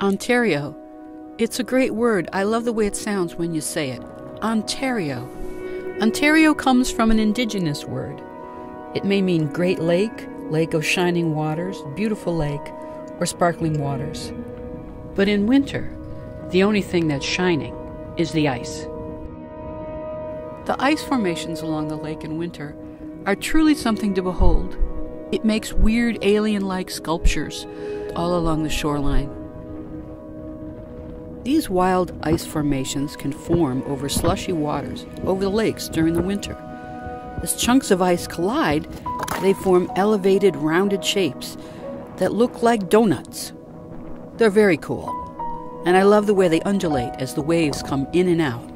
Ontario. It's a great word. I love the way it sounds when you say it. Ontario. Ontario comes from an indigenous word. It may mean Great Lake, Lake of Shining Waters, Beautiful Lake, or Sparkling Waters. But in winter, the only thing that's shining is the ice. The ice formations along the lake in winter are truly something to behold. It makes weird alien like sculptures all along the shoreline. These wild ice formations can form over slushy waters over the lakes during the winter. As chunks of ice collide, they form elevated, rounded shapes that look like donuts. They're very cool, and I love the way they undulate as the waves come in and out.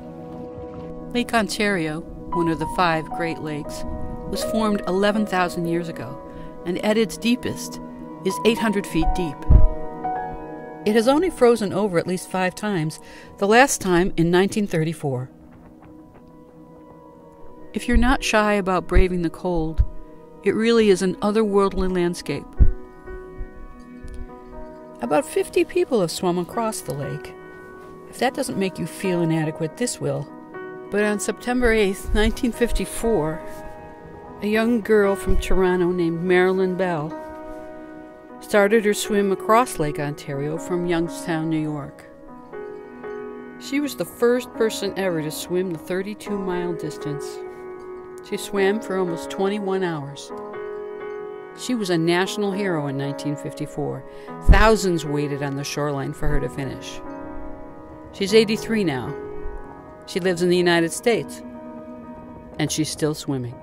Lake Ontario, one of the five Great Lakes, was formed 11,000 years ago, and at its deepest is 800 feet deep. It has only frozen over at least five times, the last time in 1934. If you're not shy about braving the cold, it really is an otherworldly landscape. About 50 people have swum across the lake. If that doesn't make you feel inadequate, this will. But on September 8, 1954, a young girl from Toronto named Marilyn Bell started her swim across Lake Ontario from Youngstown, New York. She was the first person ever to swim the 32 mile distance. She swam for almost 21 hours. She was a national hero in 1954. Thousands waited on the shoreline for her to finish. She's 83 now. She lives in the United States. And she's still swimming.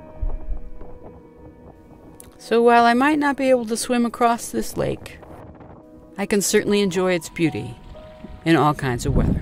So while I might not be able to swim across this lake, I can certainly enjoy its beauty in all kinds of weather.